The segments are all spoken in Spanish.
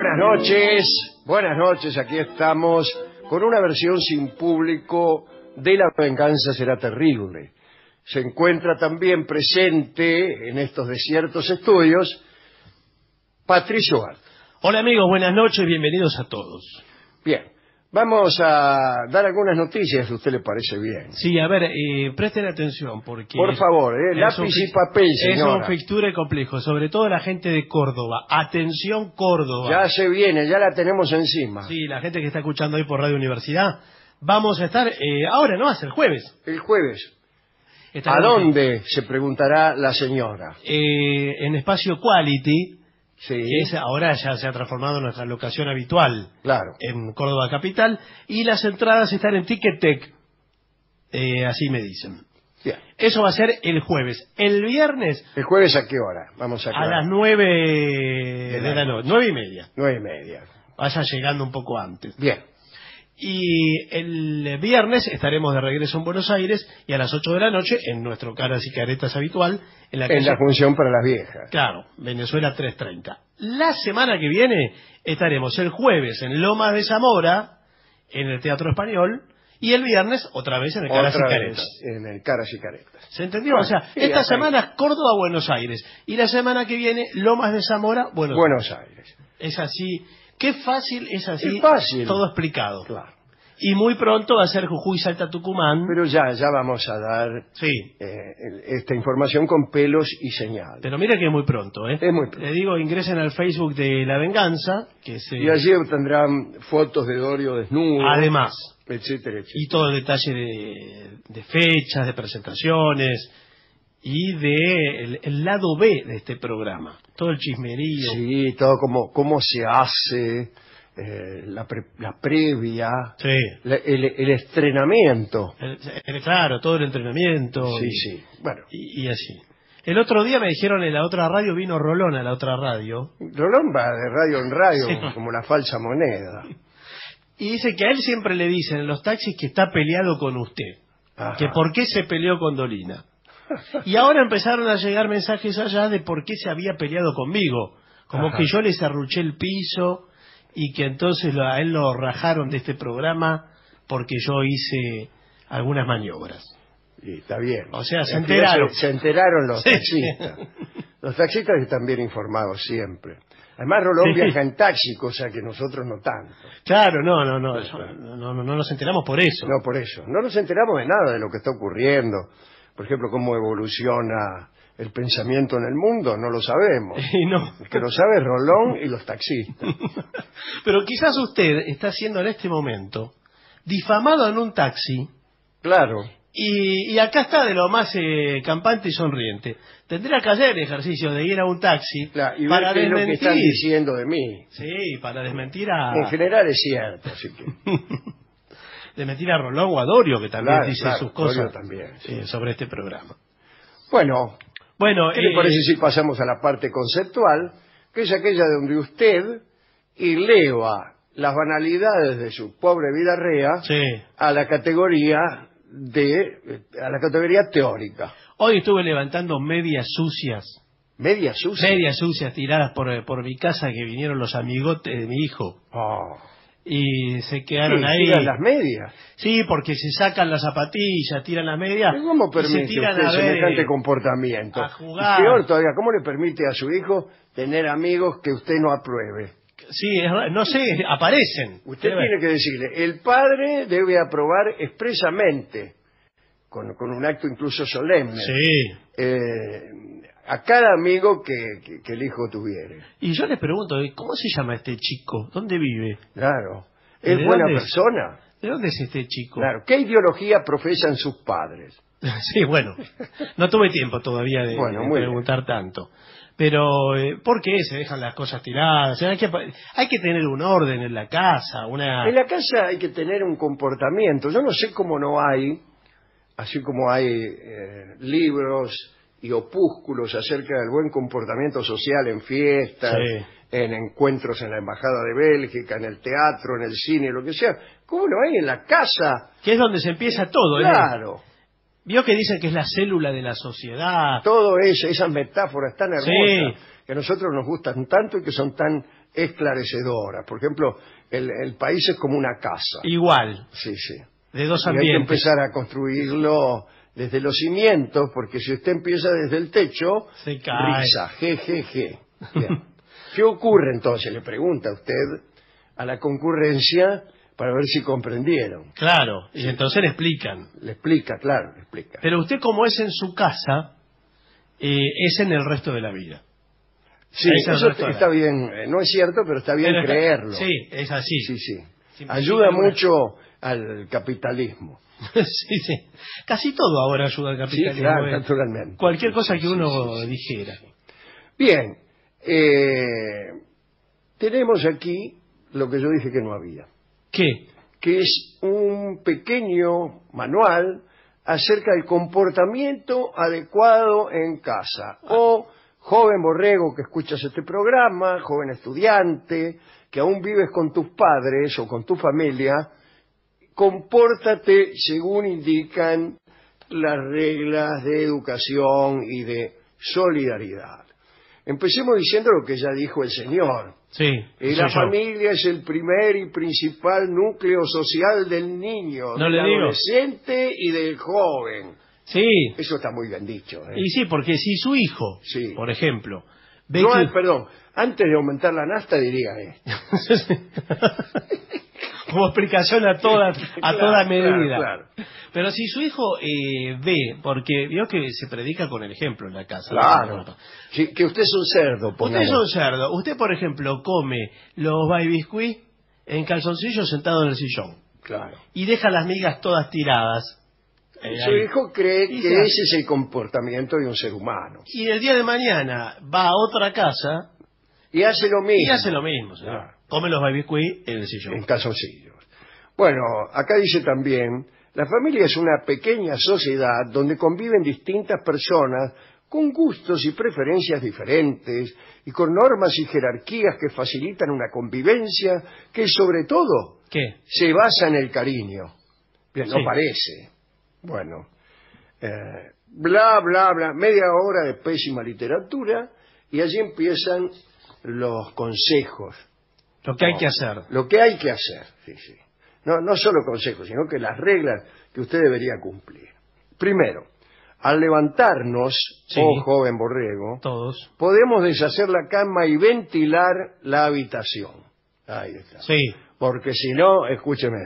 Buenas noches, buenas noches, aquí estamos con una versión sin público de La venganza será terrible. Se encuentra también presente en estos desiertos estudios Patricio Art. Hola amigos, buenas noches, bienvenidos a todos. Bien, vamos a dar algunas noticias, si a usted le parece bien. Sí, a ver, eh, presten atención porque... Por favor, eh, es lápiz y papel, Es señora. un fixture complejo, sobre todo la gente de Córdoba. Atención Córdoba. Ya se viene, ya la tenemos encima. Sí, la gente que está escuchando hoy por Radio Universidad. Vamos a estar, eh, ahora no, hasta el jueves. El jueves. ¿A dónde? Se preguntará la señora. eh, en Espacio Quality, Sí, que es, ahora ya se ha transformado en nuestra locación habitual. claro. en Córdoba Capital y las entradas están en Ticketek, eh, así me dicen. Bien. Eso va a ser el jueves. El viernes ¿El jueves a qué hora? Vamos a a las nueve de la la noche, nueve y media. Nueve y media. Vaya llegando un poco antes. Bien. Y el viernes estaremos de regreso en Buenos Aires y a las ocho de la noche en nuestro Caras y Caretas habitual en la En la función para las viejas. Claro, Venezuela 330. La semana que viene estaremos el jueves en Lomas de Zamora, en el Teatro Español, y el viernes otra vez en el Caras y Caretas. en el Caras y Caretas. ¿Se entendió? Bueno, o sea, esta semana Córdoba, Buenos Aires. Y la semana que viene Lomas de Zamora, Buenos Aires. Buenos Aires. Es así. Qué fácil es así. Es fácil. Todo explicado. Claro. Y muy pronto va a ser Jujuy, Salta, Tucumán. Pero ya, ya vamos a dar sí. eh, esta información con pelos y señales. Pero mira que es muy pronto, ¿eh? Es muy pronto. Le digo, ingresen al Facebook de La Venganza, que es... eh, Y allí obtendrán fotos de Dorio desnudo. Además. Etcétera, etcétera. y todo el detalle de, de fechas, de presentaciones y de el, el lado B de este programa. Todo el chismerío. Sí, todo como cómo se hace, eh, la, pre- la previa, Sí. la- el, el estrenamiento. El- claro, todo el entrenamiento. Sí, y, sí. Bueno, Y, y así. El otro día me dijeron en la otra radio, vino Rolón a la otra radio, Rolón va de radio en radio Sí. como la falsa moneda. y dice que a él siempre le dicen en los taxis que está peleado con usted. Ajá. que por qué se peleó con Dolina. Y ahora empezaron a llegar mensajes allá de por qué se había peleado conmigo. Como Ajá. que yo les arruché el piso y que entonces a él lo rajaron de este programa porque yo hice algunas maniobras. Y está bien. O sea, se enteraron. Se, se enteraron los Sí. taxistas. Los taxistas están bien informados siempre. Además, Rolón Sí. viaja en taxi, cosa que nosotros no tanto. Claro, no, no, no, no, no, no, no nos enteramos por eso. No, por eso. No nos enteramos de nada de lo que está ocurriendo. Por ejemplo, cómo evoluciona el pensamiento en el mundo, no lo sabemos. Y no. El que lo sabe es Rolón y los taxistas. Pero quizás usted está siendo en este momento difamado en un taxi Claro. Y, y acá está de lo más eh, campante y sonriente. Tendría que hacer el ejercicio de ir a un taxi claro. Y ver para qué es lo que desmentir. están diciendo de mí. Sí, para desmentir a En general es cierto, así que... desmentir a Rolón o a Dorio, que también Claro, dice claro, sus cosas Dorio también, sí. eh, sobre este programa. Bueno, Bueno, ¿qué le eh, parece si pasamos a la parte conceptual, que es aquella donde usted eleva las banalidades de su pobre vida rea sí. a la categoría de a la categoría teórica. Hoy estuve levantando medias sucias, Media sucia. medias sucias tiradas por, por mi casa que vinieron los amigotes de mi hijo Oh. Y se quedaron Sí, ahí. tiran las medias. Sí, porque se sacan las zapatillas, tiran las medias. ¿Y ¿Cómo y se permite tiran usted semejante comportamiento? a jugar. Y peor todavía, ¿cómo le permite a su hijo tener amigos que usted no apruebe? Sí, es no sé, aparecen. Usted Debe- tiene que decirle, el padre debe aprobar expresamente, con, con un acto incluso solemne, Sí. eh, a cada amigo que, que- que el hijo tuviere. Y yo les pregunto. ¿cómo se llama este chico? ¿Dónde vive? Claro. ¿De ¿Es buena es? persona? ¿De dónde es este chico? Claro. ¿Qué ideología profesan sus padres? sí, bueno, no tuve tiempo todavía de, Bueno, de muy bien. preguntar tanto. Pero, eh, ¿por qué se dejan las cosas tiradas? O sea, hay, que, hay que tener un orden en la casa, una... En la casa hay que tener un comportamiento. Yo no sé cómo no hay, así como hay eh, libros y opúsculos acerca del buen comportamiento social en fiestas, Sí. en encuentros en la Embajada de Bélgica, en el teatro, en el cine, lo que sea. ¿Cómo no hay en la casa? Que es donde se empieza todo, ¿eh? Claro. Vio que dicen que es la célula de la sociedad. Todo eso, esas metáforas tan hermosas Sí. que a nosotros nos gustan tanto y que son tan esclarecedoras. Por ejemplo, el, el país es como una casa. Igual, Sí, sí. de dos Y hay que ambientes. empezar a construirlo desde los cimientos, porque si usted empieza desde el techo, Se cae. risa, jejeje. ¿Qué ocurre entonces? Le pregunta usted a la concurrencia para ver si comprendieron. Claro, y entonces le explican. Le explica, claro, le explica. Pero usted como es en su casa, eh, es en el resto de la vida. Sí, es eso está bien, eh, no es cierto, pero está bien Pero está- creerlo. Sí, es así. sí, sí. Ayuda mucho al capitalismo. sí, sí. Casi todo ahora ayuda al Sí, capitalismo. claro, eh. naturalmente. Cualquier cosa Sí, que sí, uno sí, sí. dijera. Bien, eh, tenemos aquí lo que yo dije que no había, ¿Qué? que es un pequeño manual acerca del comportamiento adecuado en casa. O joven borrego que escuchas este programa, joven estudiante, que aún vives con tus padres o con tu familia, compórtate según indican las reglas de educación y de solidaridad. Empecemos diciendo lo que ya dijo el Señor. Sí. Y soy la yo. familia es el primer y principal núcleo social del niño, No del adolescente y del joven. Sí. Eso está muy bien dicho. ¿eh? Y sí, porque si su hijo, Sí. por ejemplo, ve No, que... eh, perdón, antes de aumentar la nafta diría esto. como explicación a toda a Claro, toda medida. claro, claro. Pero si su hijo eh, ve, porque vio que se predica con el ejemplo en la casa. Claro. Sí, que usted es un cerdo, Usted es un cerdo. Usted, por ejemplo, come los biscuit en calzoncillos sentado en el sillón Claro. y deja las migas todas tiradas. eh, Su hijo cree que se- ese es el comportamiento de un ser humano. Y el día de mañana va a otra casa Y hace lo mismo. y hace lo mismo. señor. Claro. Come los baby en el sillón. en calzoncillos. Bueno, acá dice también, la familia es una pequeña sociedad donde conviven distintas personas con gustos y preferencias diferentes y con normas y jerarquías que facilitan una convivencia que sobre todo ¿Qué? se basa en el cariño. Bien, no parece. Bueno, eh, bla, bla, bla, media hora de pésima literatura y allí empiezan los consejos Lo que hay que hacer. lo que hay que hacer. Sí, sí. No, no solo consejos, sino que las reglas que usted debería cumplir. Primero, al levantarnos, Sí. oh joven borrego, Todos. podemos deshacer la cama y ventilar la habitación. Ahí está. Sí. Porque si no, escúcheme.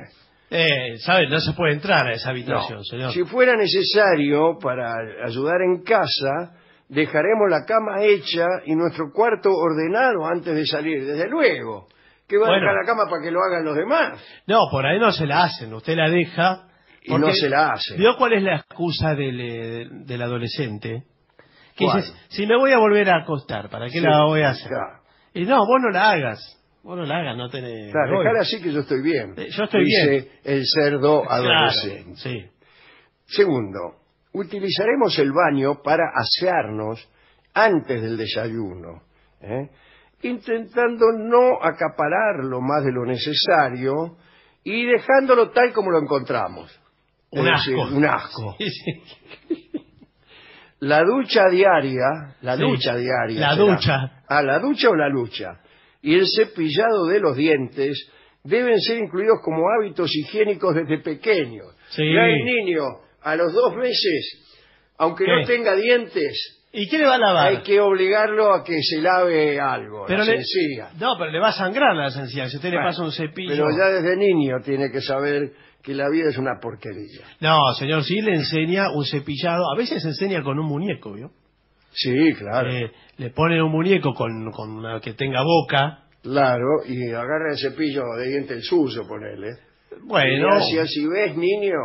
Eh, ¿Sabe? No se puede entrar a esa habitación, no. señor. Si fuera necesario para ayudar en casa, dejaremos la cama hecha y nuestro cuarto ordenado antes de salir. Desde luego. ¿Qué va a Bueno. dejar la cama para que lo hagan los demás? No, por ahí no se la hacen. Usted la deja. Y no se la hace. ¿Vio cuál es la excusa del, eh, del adolescente? Que ¿Cuál? dice, si me voy a volver a acostar, ¿para qué Sí, la voy a hacer? Claro, Y no, vos no la hagas. Vos no la hagas, no tenés... claro dejar así que yo estoy bien. Eh, yo estoy dice bien. el cerdo Claro, adolescente. sí. Segundo, utilizaremos el baño para asearnos antes del desayuno, ¿eh? Intentando no acapararlo más de lo necesario y dejándolo tal como lo encontramos. Un Es decir, asco. un asco. Sí, sí. La ducha diaria, la Sí, ducha diaria. la será. ducha. Ah, la ducha o la lucha. Y el cepillado de los dientes deben ser incluidos como hábitos higiénicos desde pequeños. Ya el niño, a los dos meses, aunque no tenga dientes, ¿Y qué le va a lavar? hay que obligarlo a que se lave algo, pero las le... encías. No, pero le va a sangrar la encías. Si usted le pasa un cepillo... Pero ya desde niño tiene que saber que la vida es una porquería. No, señor, sí le enseña un cepillado. A veces enseña con un muñeco, ¿vio? Sí, claro. Eh, le pone un muñeco con, con una que tenga boca. Claro, y agarra el cepillo de diente el suyo, ponele. Bueno, Y así, así ves, niño,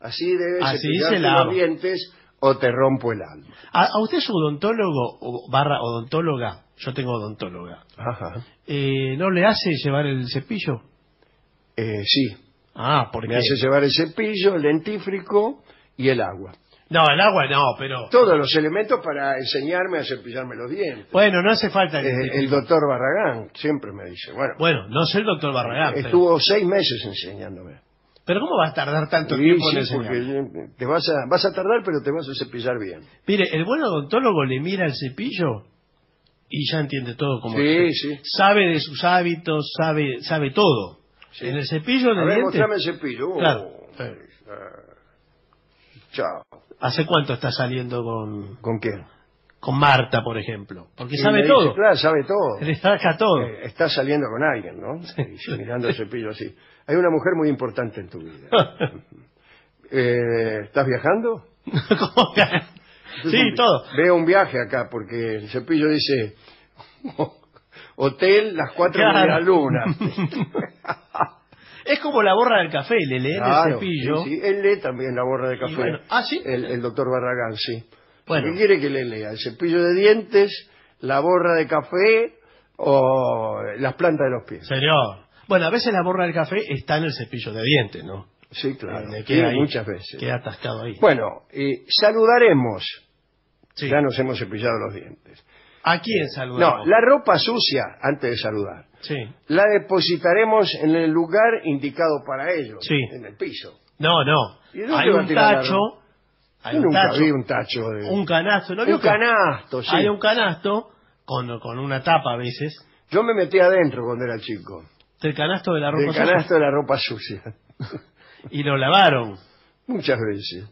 así debes lava. los dientes o te rompo el alma. ¿a, a usted su odontólogo o barra odontóloga? Yo tengo odontóloga. Ajá. Eh, ¿No le hace llevar el cepillo? Eh, sí, Ah, porque... me hace llevar el cepillo, el dentífrico y el agua. No, el agua no, pero... Todos los elementos para enseñarme a cepillarme los dientes. Bueno, no hace falta que... Eh, el doctor Barragán siempre me dice, bueno, Bueno, no sé el doctor Barragán, pero... estuvo seis meses enseñándome. Pero ¿cómo va a tardar tanto Sí, tiempo en sí, enseñar? porque te vas a, vas a tardar, pero te vas a cepillar bien. Mire, el buen odontólogo le mira el cepillo y ya entiende todo como Sí, sí. sabe de sus hábitos, sabe sabe todo. Sí. En el cepillo de A ver, mostrame el cepillo. Oh, Claro. Chao. ¿Hace cuánto está saliendo con, ¿Con quién? Con Marta, por ejemplo? Porque Y sabe dice, todo. Claro, sabe todo. Le saca todo. Eh, está saliendo con alguien, ¿no? Y mirando el cepillo así. Hay una mujer muy importante en tu vida. Eh, ¿Estás viajando? ¿Cómo que? sí, todo. Veo un viaje acá porque el cepillo dice hotel las cuatro Claro. de la luna. Es como la borra del café, le Claro, el cepillo. sí, sí. Él lee también la borra de café. bueno, ¿ah, sí? El, el doctor Barragán, sí. Bueno. ¿Qué quiere que le lea? ¿El cepillo de dientes, la borra de café o las plantas de los pies? Señor. Bueno, a veces la borra del café está en el cepillo de dientes, ¿no? Sí, claro. Le queda ahí, muchas veces. Queda atascado ahí. Bueno, eh, saludaremos. Sí. Ya nos hemos cepillado los dientes. ¿A quién saludamos? No, la ropa sucia, antes de saludar, Sí. la depositaremos en el lugar indicado para ello, Sí. en el piso. No, no. ¿Y dónde Hay un tacho. Hay Yo un nunca tacho. vi un tacho de... Un canasto. ¿No Un que canasto, sí. Hay un canasto con, con una tapa a veces. Yo me metí adentro cuando era chico. Del canasto de la ropa Del sucia. canasto de la ropa sucia. Y lo lavaron. Muchas veces.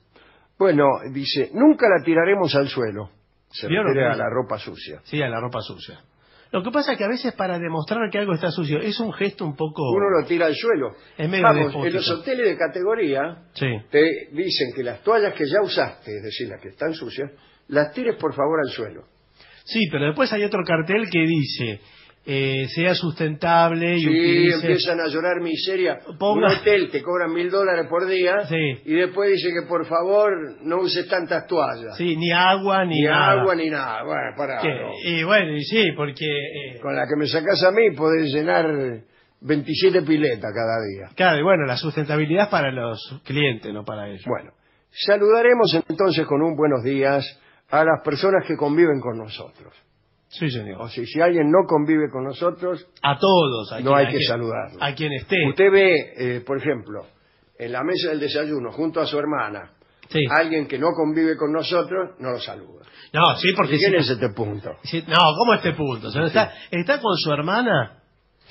Bueno, dice, nunca la tiraremos al suelo. Se ¿Vio lo refiere a la ropa sucia. Sí, a la ropa sucia. Lo que pasa es que a veces para demostrar que algo está sucio es un gesto un poco... Uno lo tira al suelo. Es medio Vamos, en los hoteles de categoría Sí. te dicen que las toallas que ya usaste, es decir, las que están sucias, las tires por favor al suelo. Sí, pero después hay otro cartel que dice, eh, sea sustentable y Sí, utilice... empiezan a llorar miseria. Ponga- Un hotel te cobran mil dólares por día Sí. y después dice que por favor no uses tantas toallas. Sí, ni agua ni, ni nada. agua ni nada. Bueno, no. Y bueno, y sí, porque... eh, Con la que me sacás a mí podés llenar 27 piletas cada día. claro, y bueno, la sustentabilidad para los clientes, no para ellos. Bueno, saludaremos entonces con un buenos días a las personas que conviven con nosotros. Sí, señor. O sea, si alguien no convive con nosotros, A todos. A No quien- hay a que quien- saludarlo. A quien esté. usted ve, eh, por ejemplo, en la mesa del desayuno, junto a su hermana, Sí. alguien que no convive con nosotros, no lo saluda. No, sí, porque... ¿Quién si- es este punto? si- no, ¿cómo este punto? O sea, está, está con su hermana...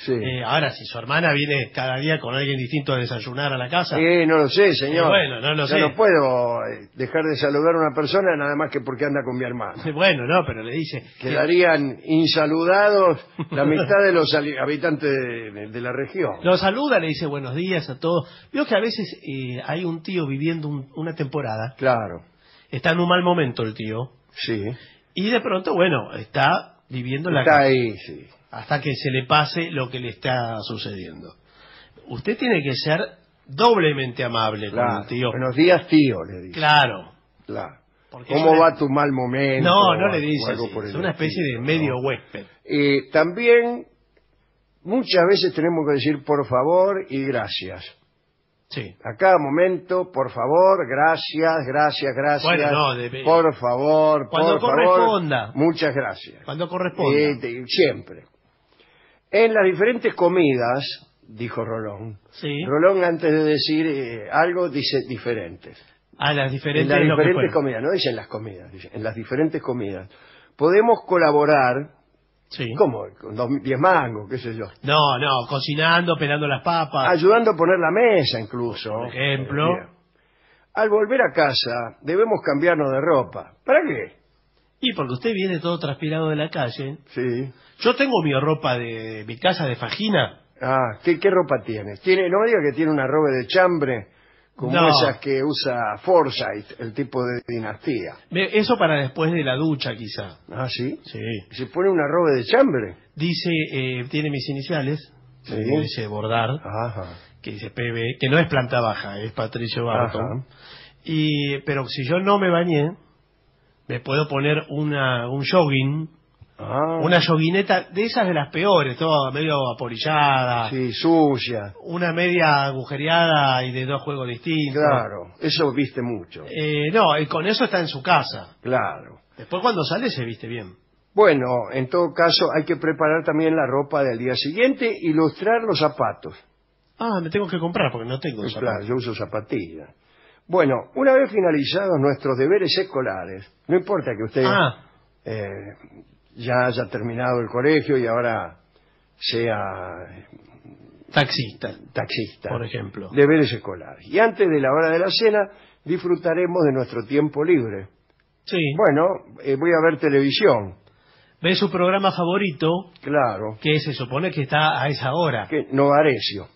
Sí. eh, ahora, si su hermana viene cada día con alguien distinto a desayunar a la casa... Eh, no lo sé, señor. Eh, bueno, no lo Yo sé. no puedo eh, dejar de saludar a una persona nada más que porque anda con mi hermana. Bueno, no, pero le dice... que- Quedarían insaludados la mitad de los habitantes de, la región. Lo saluda, le dice buenos días a todos. Veo que a veces eh, hay un tío viviendo un- una temporada, Claro, está en un mal momento el tío, sí. y de pronto, bueno, está viviendo la Está ahí, sí. Hasta que se le pase lo que le está sucediendo. Usted tiene que ser doblemente amable con el tío. Buenos días, tío, le dice. Claro. Claro. Porque ¿Cómo va tu mal momento? No, no le dice así, Es una especie de medio ¿no? huésped. Eh, también, muchas veces tenemos que decir por favor y gracias. Sí. A cada momento, por favor, gracias, gracias, gracias. Bueno, no, debe- Por favor, Cuando por corresponda. favor. Muchas gracias. Cuando corresponda. Eh, siempre. En las diferentes comidas, dijo Rolón. sí. Rolón, antes de decir eh, algo, dice diferentes. A las En diferentes. las lo que diferentes comidas, no dicen las comidas, dice, en las diferentes comidas. Podemos colaborar, Sí. como con dos, diez mangos, qué sé yo. No, no, cocinando, pelando las papas. Ayudando a poner la mesa incluso. Por ejemplo. Eh, bien. Al volver a casa, debemos cambiarnos de ropa. ¿Para qué? Y porque usted viene todo transpirado de la calle. Sí. Yo tengo mi ropa de mi casa de fajina. Ah, ¿qué, qué ropa tienes? ¿Tiene, no me diga que tiene una ropa de chambre como No. esas que usa Forsyth, el tipo de dinastía. Eso para después de la ducha, quizá. Ah, ¿sí? Sí. ¿Se pone una ropa de chambre? Dice, eh, tiene mis iniciales. Sí. que Dice bordar, Ajá. que dice PB, que no es planta baja, es Patricio Barton. Ajá. Y, pero si yo no me bañé, me puedo poner una, un jogging, Ah, una joguineta de esas de las peores, toda medio apolillada, Sí, sucia. una media agujereada y de dos juegos distintos. Claro, eso viste mucho. Eh, no, y con eso está en su casa. Claro. Después cuando sale se viste bien. Bueno, en todo caso hay que preparar también la ropa del día siguiente, ilustrar los zapatos. Ah, me tengo que comprar porque no tengo zapatos. claro, yo uso zapatillas. Bueno, una vez finalizados nuestros deberes escolares, no importa que usted Ah, eh, ya haya terminado el colegio y ahora sea Taxista, taxista. por ejemplo. Deberes escolares. Y antes de la hora de la cena disfrutaremos de nuestro tiempo libre. Sí. Bueno, eh, voy a ver televisión, Ve su programa favorito, claro. que se supone que está a esa hora. Que Novarecio.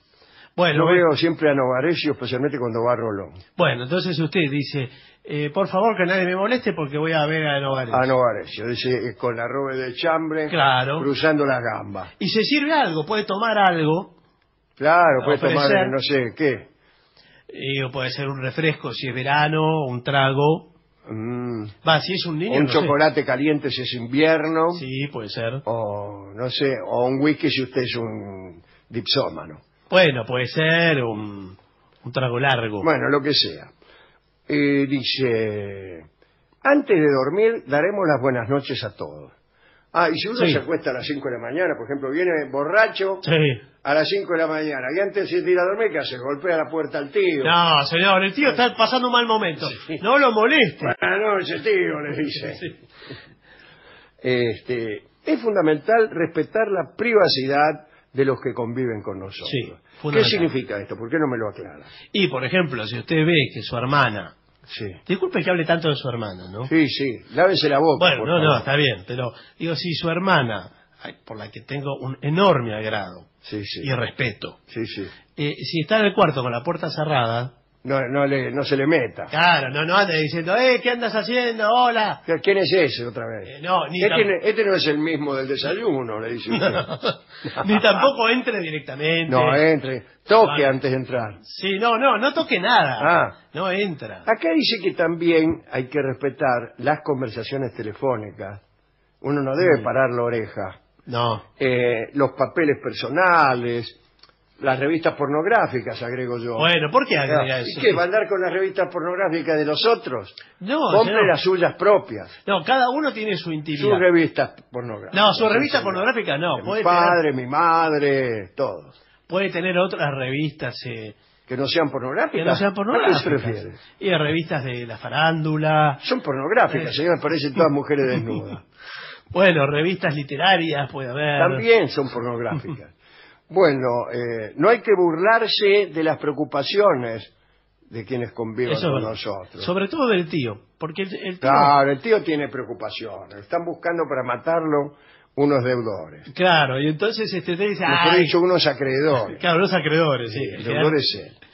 Bueno, Lo ve- veo siempre a Novarecio, especialmente cuando va a Rolón. bueno, entonces usted dice, eh, por favor que nadie me moleste porque voy a ver a Novares. A Novarecio, dice eh, con la robe de chambre, Claro. cruzando las gambas. Y se sirve algo, puede tomar algo, Claro, puede Ofrecer. tomar, no sé, ¿qué? o puede ser un refresco si es verano, un trago. Mm, Va, si es un niño. un no sé. chocolate caliente si es invierno, Sí, puede ser. o no sé, o un whisky si usted es un dipsómano. Bueno, puede ser un, un trago largo. Bueno, lo que sea. Eh, dice, antes de dormir daremos las buenas noches a todos. Ah, y si uno Sí. se acuesta a las 5 de la mañana, por ejemplo, viene borracho Sí. a las 5 de la mañana y antes de ir a dormir, ¿qué hace? Golpea la puerta al tío. No, señor, el tío está pasando un mal momento. Sí. No lo moleste. Buenas noches, tío, le dice. Este, es fundamental respetar la privacidad de los que conviven con nosotros. Sí, ¿Qué significa esto? ¿Por qué no me lo aclara? Y, por ejemplo, si usted ve que su hermana... Sí, Disculpe que hable tanto de su hermana, ¿no? sí, sí. Lávese la boca. Bueno, no, no, está bien, pero digo, si su hermana, por la que tengo un enorme agrado Sí, sí. y respeto, Sí, sí. eh, si está en el cuarto con la puerta cerrada, No, no, le, no se le meta. claro, no, no ande diciendo, eh, ¿qué andas haciendo? Hola. ¿Quién es ese otra vez? Eh, no, ni, este, tam- este no es el mismo del desayuno, le dice usted. ni tampoco entre directamente. No, entre. Toque Vale. antes de entrar. Sí, no, no, no toque nada. Ah. No entra. Acá dice que también hay que respetar las conversaciones telefónicas. Uno no debe parar la oreja. No. Eh, los papeles personales, las revistas pornográficas, agrego yo. Bueno, ¿por qué agrega Ah, eso? ¿Y qué? ¿Va a andar con las revistas pornográficas de los otros? No, Compre las suyas propias. No, cada uno tiene su intimidad. Sus revistas pornográficas. No, su revista pornográfica no. Mi tener, padre, mi madre, todos. puede tener otras revistas eh, Que no sean pornográficas. que no sean ¿A pornográficas. qué se refiere? Y revistas de la farándula. Son pornográficas, Eh. señor, parecen todas mujeres desnudas. Bueno, revistas literarias puede haber. También son pornográficas. Bueno, eh, no hay que burlarse de las preocupaciones de quienes conviven Eso con nosotros. Sobre todo del tío. Porque el, el tío. Claro, el tío tiene preocupaciones. Están buscando para matarlo unos deudores. Claro, y entonces este te dice. Dicho, unos acreedores. Claro, los acreedores, sí. el deudor es él.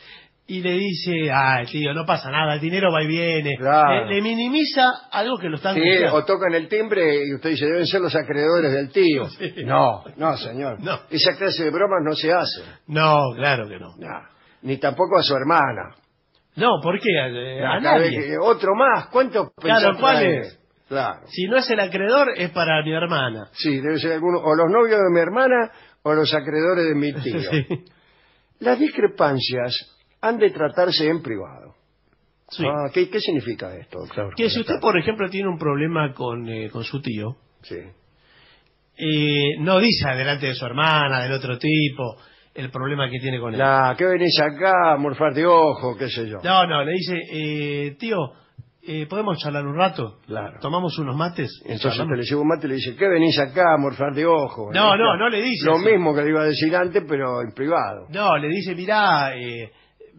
Y le dice, ay, tío, no pasa nada, el dinero va y viene. Claro. Le, le minimiza algo que lo están Sí, angustiando. o tocan el timbre y usted dice, deben ser los acreedores del tío. Sí. No, no, señor. No. Esa clase de bromas no se hace. No, claro que no. Ni tampoco a su hermana. No, ¿por qué? Eh, A Cada nadie. otro más. ¿Cuánto Claro, ¿cuál es? Claro. Si no es el acreedor, es para mi hermana. Sí, debe ser alguno, o los novios de mi hermana o los acreedores de mi tío. Sí. Las discrepancias han de tratarse en privado. Sí. Ah, ¿qué, qué significa esto, doctor? Que si usted, por ejemplo, tiene un problema con, eh, con su tío, Sí. eh, no dice adelante de su hermana, del otro tipo, el problema que tiene con él. ¿Qué venís acá a morfar de ojo, qué sé yo? No, no, le dice, eh, tío, eh, ¿podemos charlar un rato? Claro. ¿Tomamos unos mates? Entonces usted Charlamos. le lleva un mate y le dice, ¿qué venís acá a morfar de ojo? No, no, no le dice Lo mismo que le iba a decir antes, pero en privado. No, le dice, mirá, eh,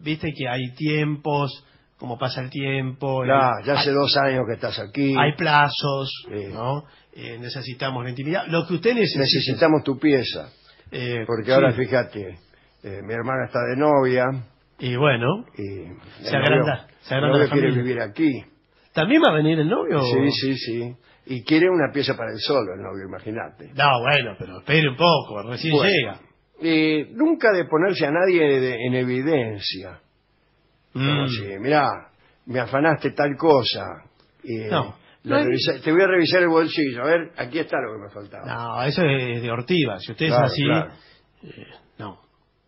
viste que hay tiempos, como pasa el tiempo. Ya, y ya hace hay, dos años que estás aquí. hay plazos, Sí. ¿no? Eh, necesitamos la intimidad. Lo que usted necesita. Necesitamos tu pieza. eh, Porque sí. ahora, fíjate, eh, mi hermana está de novia Y bueno, y... Se el agranda- se el agranda novio quiere vivir aquí. ¿también va a venir el novio? Sí, sí, sí. Y quiere una pieza para él solo, el novio, imagínate. No, bueno, pero espere un poco, recién Bueno. llega. Eh, nunca de ponerse a nadie de- en evidencia. Como Mm. si, mirá, me afanaste tal cosa. No. la No hay- revisa- te voy a revisar el bolsillo. A ver, aquí está lo que me faltaba. No, eso es de ortiva. Si usted Claro, es así, claro. eh, no.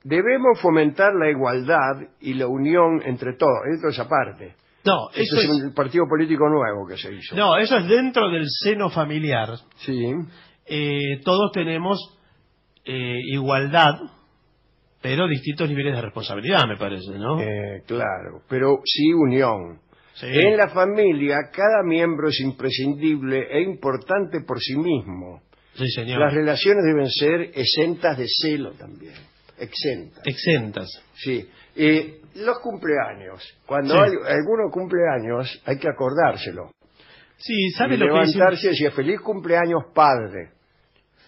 Debemos fomentar la igualdad y la unión entre todos. Esto es aparte. No, Esto eso es es, un partido político nuevo que se hizo. no, eso es dentro del seno familiar. Sí. Eh, todos tenemos eh, igualdad, pero distintos niveles de responsabilidad, me parece, ¿no? Eh, claro, pero sí unión. Sí. En la familia, cada miembro es imprescindible e importante por sí mismo. Sí, señor. Las relaciones deben ser exentas de celo también. Exentas. Exentas. Sí. Eh, los cumpleaños. Cuando Sí. hay, alguno cumple años, hay que acordárselo. Sí, ¿sabe y lo que es, levantarse y decir, feliz cumpleaños, padre.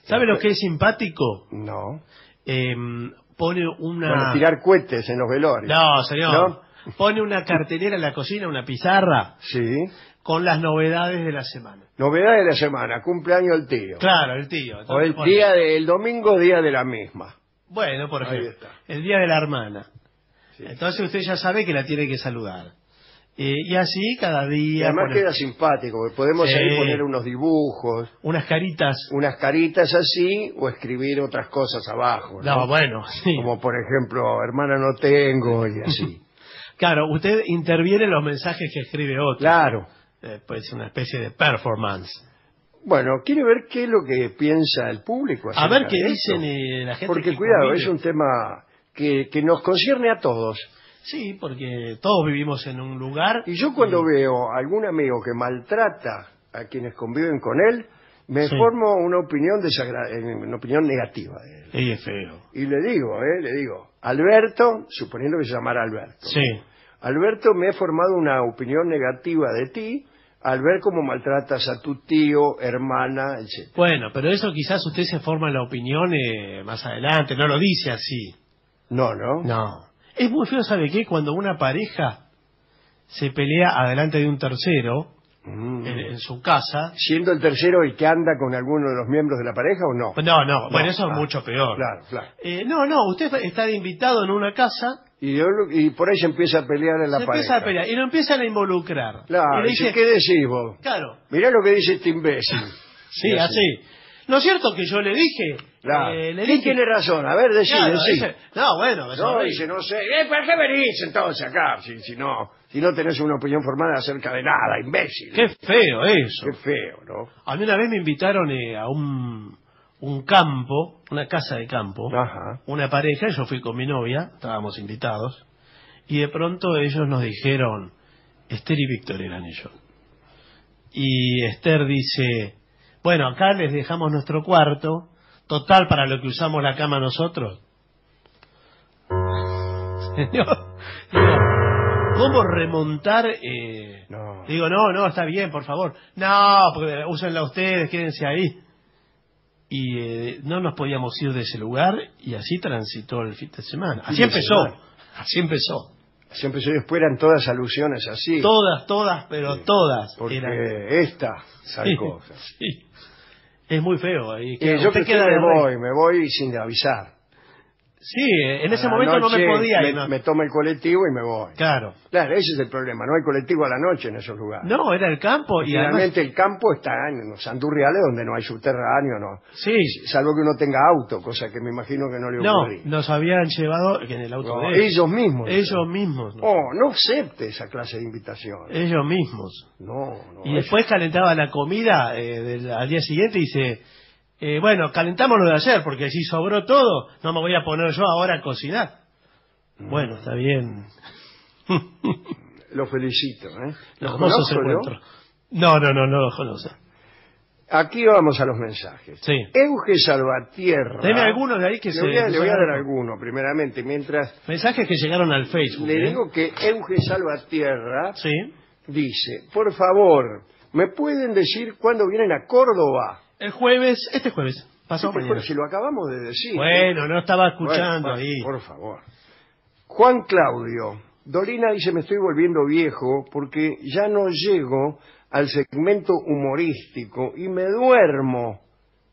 ¿Sabe lo que es simpático? No. Em, pone una... Bueno, tirar cohetes en los velorios. No, señor. ¿No? Pone una cartelera en la cocina, una pizarra, Sí. con las novedades de la semana. Novedad de la semana, cumpleaños el tío. Claro, el tío. O el pone- día del domingo, día de la misma. Bueno, por ejemplo, el día de la hermana. Sí. Entonces usted ya sabe que la tiene que saludar. Eh, y así cada Y día además pone queda simpático, porque podemos Sí. ahí poner unos dibujos, unas caritas. unas caritas así, o escribir otras cosas abajo. ¿no? No, bueno, sí. Como por ejemplo, hermana no tengo, y así. Claro, usted interviene en los mensajes que escribe otro. claro. Eh, pues una especie de performance. Bueno, ¿quiere ver qué es lo que piensa el público? A ver qué dicen eh, la gente. Porque que cuidado, convive. es un tema que, que nos concierne a todos. Sí, porque todos vivimos en un lugar. Y yo cuando veo a algún amigo que maltrata a quienes conviven con él, me Sí. formo una opinión desagra- eh, una opinión negativa de él. Sí, es feo. Y le digo, eh, le digo, Alberto, suponiendo que se llamara Alberto. Sí. Alberto, me he formado una opinión negativa de ti al ver cómo maltratas a tu tío, hermana, etc. Bueno, pero eso quizás usted se forma la opinión eh, más adelante, no lo dice así. No, no. No. Es muy feo, ¿sabe qué? Cuando una pareja se pelea adelante de un tercero Mm. en, en su casa. Siendo el tercero el que anda con alguno de los miembros de la pareja o no. No, no, bueno, eso es mucho peor. Claro, claro. Eh, no, no, usted está de invitado en una casa, Y, yo lo- y por ahí se empieza a pelear en la se pareja. empieza a pelear y lo empiezan a involucrar. Claro, y le dice, ¿qué decís vos? claro, Mirá lo que dice este imbécil. sí, Y así. ¿No es cierto que yo le dije? Claro. eh, le ¿Quién dije tiene razón? A ver, Claro, dice, no, bueno, no dice, no sé. Eh, ¿Para qué venís entonces acá? Si, si no, si no tenés una opinión formada acerca de nada, imbécil. Qué feo eso. Qué feo, ¿no? A mí una vez me invitaron eh, a un, un campo, una casa de campo, Ajá. una pareja, yo fui con mi novia, estábamos invitados, y de pronto ellos nos dijeron, Esther y Víctor eran ellos. Y Esther dice, bueno, acá les dejamos nuestro cuarto, total para lo que usamos la cama nosotros. Señor, digo, ¿cómo remontar? eh, No. Digo, no, no, está bien, por favor. No, porque úsenla ustedes, quédense ahí. Y eh, no nos podíamos ir de ese lugar y así transitó el fin de semana. Así Fin de empezó, semana. así empezó. Se después eran todas alusiones así. Todas, todas, pero Sí. todas Porque eran. esta, cosa. Sí. Es muy feo. Y Y que yo usted que queda me de rey. voy, me voy sin avisar. Sí, en ese A la momento no me podía Me, ir. no. me tomo el colectivo y me voy. Claro. Claro, ese es el problema. No hay colectivo a la noche en esos lugares. No, era el campo y además... Generalmente el campo está en los andurriales donde no hay subterráneo, no. Sí, Salvo que uno tenga auto, cosa que me imagino que no le no, ocurría. nos habían llevado en el auto No, de ellos. ellos mismos. Ellos mismos. ¿no? Oh, no acepte esa clase de invitación. Ellos mismos. No, no. Y después calentaba la comida eh, del- al día siguiente y dice, eh, bueno, calentamos lo de ayer, porque si sobró todo, no me voy a poner yo ahora a cocinar. Mm. Bueno, está bien. Lo felicito, ¿eh? Los ¿Lo famosos conozco, encuentros. No, no, no, no lo conoce. Aquí vamos a los mensajes. Sí. Euge Salvatierra. Deme algunos de ahí que le se... voy, a, le voy a dar alguno, primeramente, mientras Mensajes que llegaron al Facebook. le ¿eh? digo que Euge Salvatierra Sí. dice, por favor, ¿me pueden decir cuándo vienen a Córdoba? El jueves, este jueves, pasó Este mañana. jueves, si lo acabamos de decir. Bueno, no estaba escuchando bueno, ahí. Por favor. Juan Claudio. Dolina dice, me estoy volviendo viejo porque ya no llego al segmento humorístico y me duermo.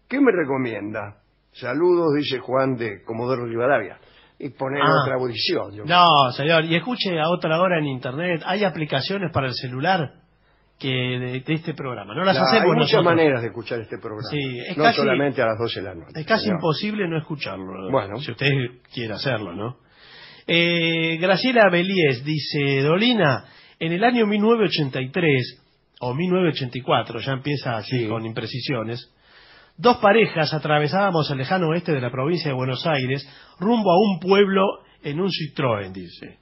¿Qué me recomienda? Saludos, dice Juan de Comodoro Rivadavia. Y poner Ah. otra audición. yo- No, señor, y escuche a otra hora en internet. Hay aplicaciones para el celular que de, de este programa. No las La- hacemos hay muchas nosotros. maneras de escuchar este programa. Sí, es no casi- solamente a las 12 de la noche. Es casi señor. imposible no escucharlo. Bueno. Si usted quiere hacerlo, ¿no? Eh, Graciela Belies dice, Dolina, en el año 1983 o 1984, ya empieza así Sí. con imprecisiones, dos parejas atravesábamos el lejano oeste de la provincia de Buenos Aires rumbo a un pueblo en un Citroën, dice.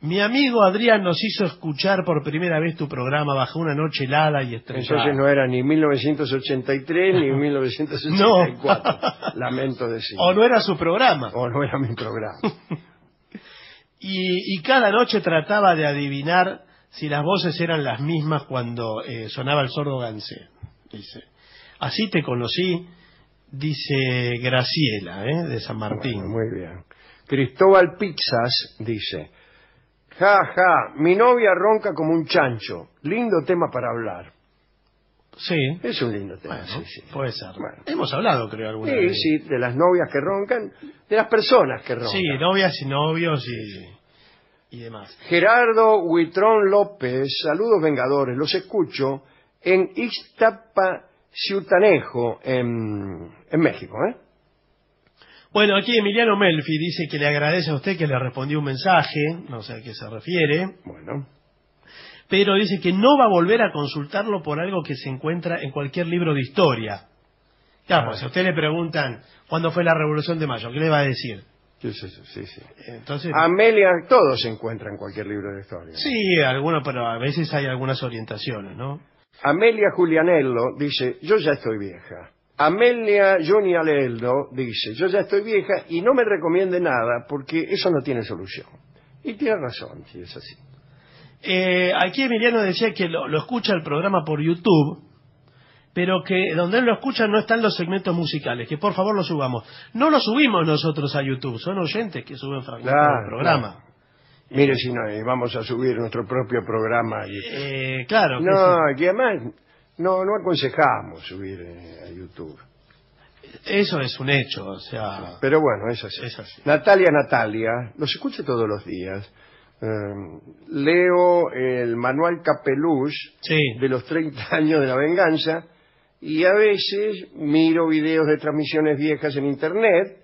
Mi amigo Adrián nos hizo escuchar por primera vez tu programa bajo una noche helada y estrellada. Entonces no era ni 1983 ni 1984. Lamento decir. O no era su programa. O no era mi programa. Y, y cada noche trataba de adivinar si las voces eran las mismas cuando eh, sonaba el sordo Gansé. Dice. Así te conocí, dice Graciela, ¿eh? de San Martín. Bueno, muy bien. Cristóbal Pizzas dice, ja, ja, mi novia ronca como un chancho. Lindo tema para hablar. Sí, Es un lindo tema, bueno, sí, sí. puede ser. Bueno. Hemos hablado, creo, alguna Sí, vez. sí, de las novias que roncan, de las personas que roncan. Sí, novias y novios y, y demás. Gerardo Huitrón López, saludos vengadores, los escucho en Ixtapa, Ciutanejo, en, en México, ¿eh? Bueno, aquí Emiliano Melfi dice que le agradece a usted que le respondió un mensaje, no sé a qué se refiere, Bueno, pero dice que no va a volver a consultarlo por algo que se encuentra en cualquier libro de historia. Claro, pues si a usted le preguntan cuándo fue la Revolución de Mayo, ¿qué le va a decir? sí, sí, sí. Entonces, Amelia, todo se encuentra en cualquier libro de historia. sí, alguno, pero a veces hay algunas orientaciones, ¿no? Amelia Julianello dice, yo ya estoy vieja. Amelia Junialello dice, yo ya estoy vieja y no me recomiende nada porque eso no tiene solución. Y tiene razón, si es así. Eh, aquí Emiliano decía que lo, lo escucha el programa por YouTube, pero que donde él lo escucha no están los segmentos musicales, que por favor lo subamos. No lo subimos nosotros a YouTube, son oyentes que suben fragmentos Claro, del programa. Mire si no, y vamos a subir nuestro propio programa. Y... Eh, claro, que No, y además no, no aconsejamos subir eh, a YouTube. eso es un hecho, o sea, Pero bueno, es así. es así. Natalia Natalia, los escucho todos los días. Eh, leo el manual Capeluz Sí, de los 30 años de la venganza y a veces miro videos de transmisiones viejas en internet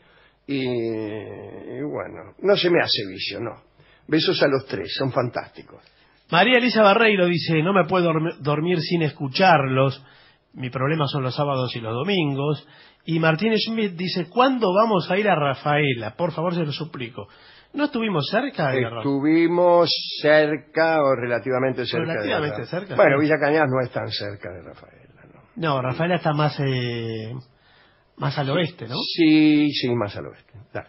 y, y bueno, no se me hace vicio, no. Besos a los tres, son fantásticos. María Elisa Barreiro dice, no me puedo dorm- dormir sin escucharlos, mi problema son los sábados y los domingos. Y Martínez Schmidt dice, ¿cuándo vamos a ir a Rafaela? Por favor, se lo suplico. ¿No estuvimos cerca de Rafaela? Estuvimos cerca o relativamente cerca Relativamente de cerca, Bueno. Villa Cañas no es tan cerca de Rafaela, ¿no? No, Rafaela está más eh, más al oeste, ¿no? Sí, sí, más al oeste. claro.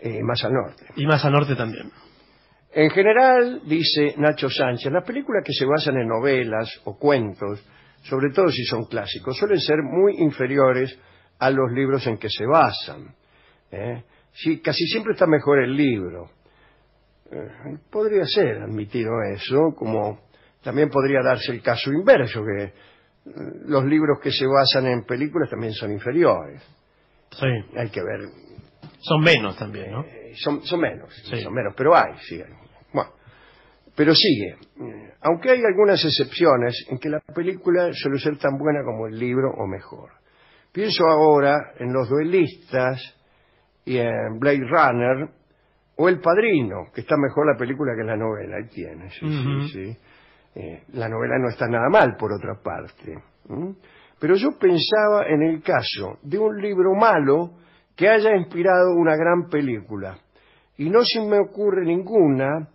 Eh, más al norte. Y más al norte también. En general, dice Nacho Sánchez, las películas que se basan en novelas o cuentos, sobre todo si son clásicos, suelen ser muy inferiores a los libros en que se basan. ¿eh? Sí, casi siempre está mejor el libro. Eh, podría ser admitido eso, como también podría darse el caso inverso, que eh, los libros que se basan en películas también son inferiores. Sí. Hay que ver Son menos también, ¿no? son, son menos, Sí. son menos, pero hay, sí hay. Pero sigue. Aunque hay algunas excepciones en que la película suele ser tan buena como el libro o mejor. Pienso ahora en Los Duelistas y en Blade Runner o El Padrino, que está mejor la película que la novela. Ahí tiene, sí, sí, sí. Eh, la novela no está nada mal, por otra parte. Pero yo pensaba en el caso de un libro malo que haya inspirado una gran película. Y no se me ocurre ninguna,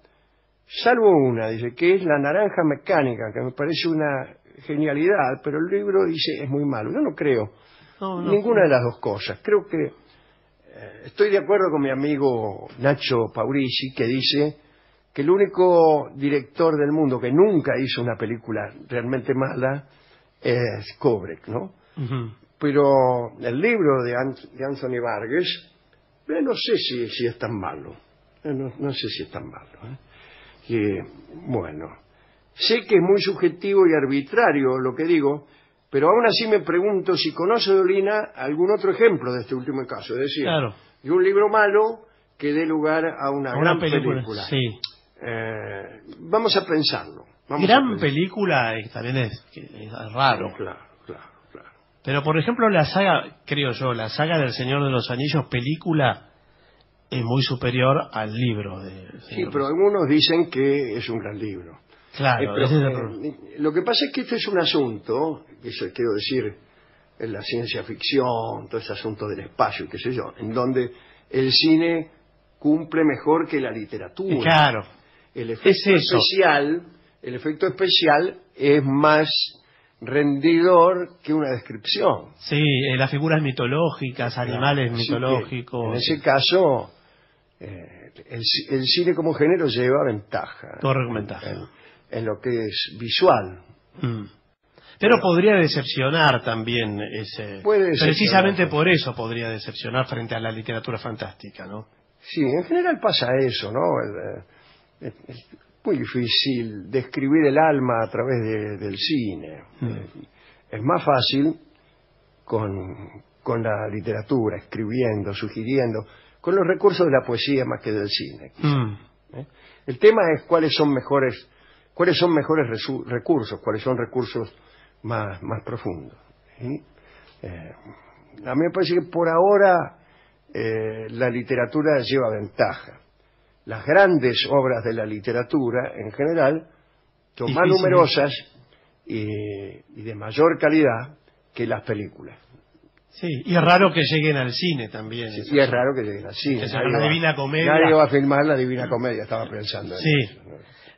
salvo una, dice, que es La Naranja Mecánica, que me parece una genialidad, pero el libro dice es muy malo. Yo no creo No, no. ninguna de las dos cosas. Creo que eh, estoy de acuerdo con mi amigo Nacho Paurici, que dice que el único director del mundo que nunca hizo una película realmente mala es Kubrick, ¿no? Pero el libro de, An- de Anthony Vargas, eh, no sé si, si es tan malo. Eh, no sé si es tan malo. Que, bueno, sé que es muy subjetivo y arbitrario lo que digo, pero aún así me pregunto si conoce Dolina algún otro ejemplo de este último caso. Es decir, Claro. de un libro malo que dé lugar a una, Una gran película. Sí. Eh, vamos a pensarlo. Vamos a Gran pensar. película eh, también es, es raro. Claro, claro, claro. Pero por ejemplo la saga, creo yo, la saga del Señor de los Anillos, película, es muy superior al libro de Sí, pero algunos dicen que es un gran libro. Claro, Eh, pero, ese es el eh, lo que pasa es que este es un asunto, eso quiero decir, en la ciencia ficción, todo ese asunto del espacio, qué sé yo, en donde el cine cumple mejor que la literatura. Claro. El efecto Es especial, el efecto especial es más rendidor que una descripción. Sí, eh, las figuras mitológicas, animales mitológicos. En ese caso, eh, el, el cine como género lleva ventaja. Corre ventaja. En, en lo que es visual. Mm. Pero podría decepcionar también ese. Puede. Precisamente por eso podría decepcionar frente a la literatura fantástica, ¿no? Sí, en general pasa eso, ¿no? Eh, es muy difícil describir el alma a través de- del cine. Mm. Eh, Es más fácil con, con la literatura, escribiendo, sugiriendo, con los recursos de la poesía más que del cine. Mm. ¿eh? El tema es cuáles son mejores, cuáles son mejores recursos, cuáles son recursos más, más profundos. ¿sí? Eh, a mí me parece que por ahora eh, la literatura lleva ventaja. Las grandes obras de la literatura, en general, son más numerosas y, y de mayor calidad que las películas. Sí, y es raro que lleguen al cine también. eso. Y es raro que lleguen así. Que sea la Divina Comedia. Nadie va a filmar la Divina Comedia, estaba pensando en Sí. eso, ¿no?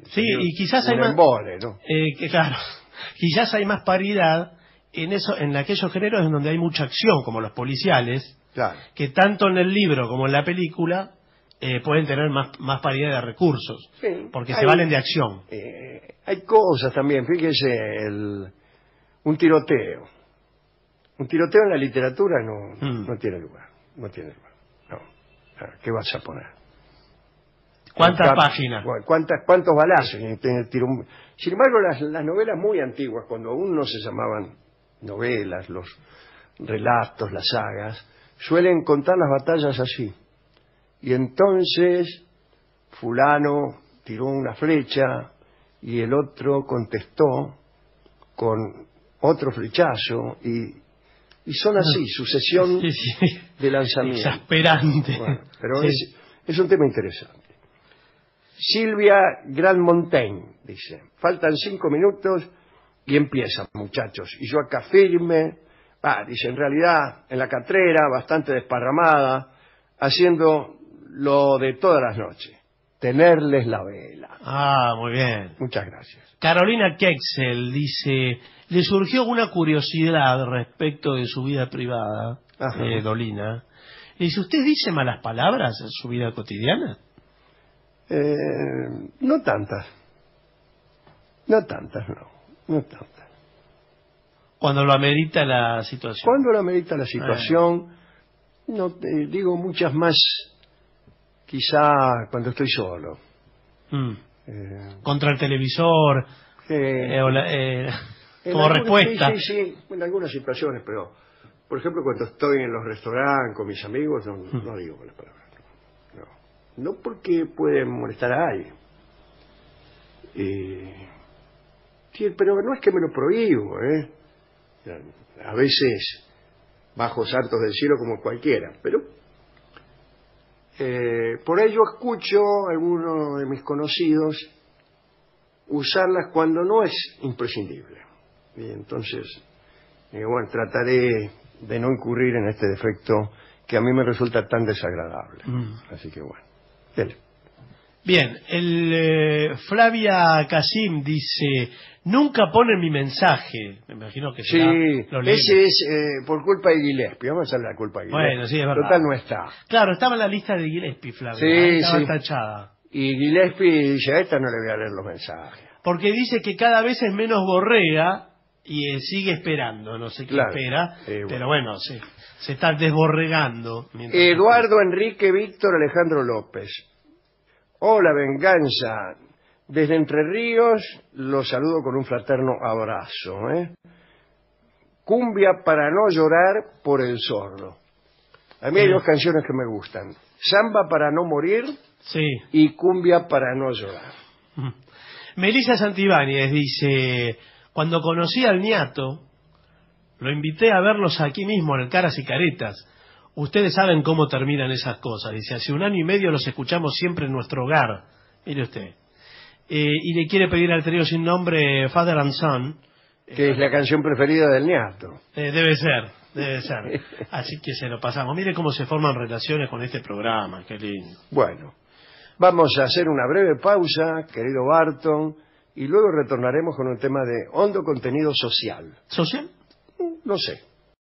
Sí, y quizás hay Un más. embole, ¿no? Eh, que claro, quizás hay más paridad en eso, en aquellos géneros en donde hay mucha acción, como los policiales, Claro. que tanto en el libro como en la película eh, pueden tener más, más paridad de recursos, Sí, porque hay- se valen de acción. Eh, hay cosas también, fíjese, el, un tiroteo. Un tiroteo en la literatura no, Mm. no tiene lugar. No tiene lugar. No. ¿Qué vas a poner? ¿Cuántas páginas? ¿Cuántas, ¿Cuántos balazos? en el tiro? Sin embargo, las, las novelas muy antiguas, cuando aún no se llamaban novelas, los relatos, las sagas, suelen contar las batallas así. Y entonces, fulano tiró una flecha y el otro contestó con otro flechazo y, y son así, sucesión Sí, sí. de lanzamientos. Exasperante. Bueno, pero Sí. es, es un tema interesante. Silvia Grandmontagne dice, faltan cinco minutos y empiezan, muchachos. Y yo acá firme, ah, dice, en realidad, en la catrera, bastante desparramada, haciendo lo de todas las noches, tenerles la vela. Ah, muy bien. Muchas gracias. Carolina Kexel dice, le surgió una curiosidad respecto de su vida privada, eh, Dolina. Le dice, ¿usted dice malas palabras en su vida cotidiana? Eh, no tantas. No tantas, no. No tantas. Cuando lo amerita la situación. Cuando la medita la situación, no eh, digo muchas más, quizá cuando estoy solo. Mm. Eh, Contra el televisor, eh, eh, o la- eh, en como respuesta. Sí, sí, sí, en algunas situaciones, pero por ejemplo cuando estoy en los restaurantes con mis amigos, no, Mm. no digo malas palabras. No. no porque pueden molestar a alguien. Eh, sí, pero no es que me lo prohíbo, ¿eh? A veces bajo saltos del cielo como cualquiera, pero eh, por ello escucho a algunos de mis conocidos usarlas cuando no es imprescindible. Y entonces, eh, bueno, trataré de no incurrir en este defecto que a mí me resulta tan desagradable. Mm. Así que bueno, dele. Bien, el eh, Flavia Casim dice, nunca ponen mi mensaje. Me imagino que Sí, será- ese es eh, por culpa de Gillespie. Vamos a la culpa a Gillespie. Bueno, sí, es verdad. Total no está. Claro, estaba en la lista de Gillespie, Flavia. Sí, estaba sí. tachada. Y Gillespie dice, a esta no le voy a leer los mensajes. Porque dice que cada vez es menos borrega y eh, sigue esperando, no sé qué Claro. espera, Eh, bueno. pero bueno, se, se está desborregando. Eduardo Enrique Víctor Alejandro López. Hola, venganza. Desde Entre Ríos los saludo con un fraterno abrazo. ¿eh? Cumbia para no llorar por el sordo. A mí hay dos canciones que me gustan. Samba para no morir Sí. y Cumbia para no llorar. Melissa Santibáñez dice, cuando conocí al niato, lo invité a verlos aquí mismo en el Caras y Caretas. Ustedes saben cómo terminan esas cosas. Dice, hace un año y medio los escuchamos siempre en nuestro hogar. Mire usted. Eh, y le quiere pedir al trío sin nombre Father and Son. Que es la canción preferida del niato. Eh, debe ser. Debe ser. Así que se lo pasamos. Mire cómo se forman relaciones con este programa, qué lindo. Bueno, vamos a hacer una breve pausa, querido Barton, y luego retornaremos con un tema de hondo contenido social. ¿Social? No sé.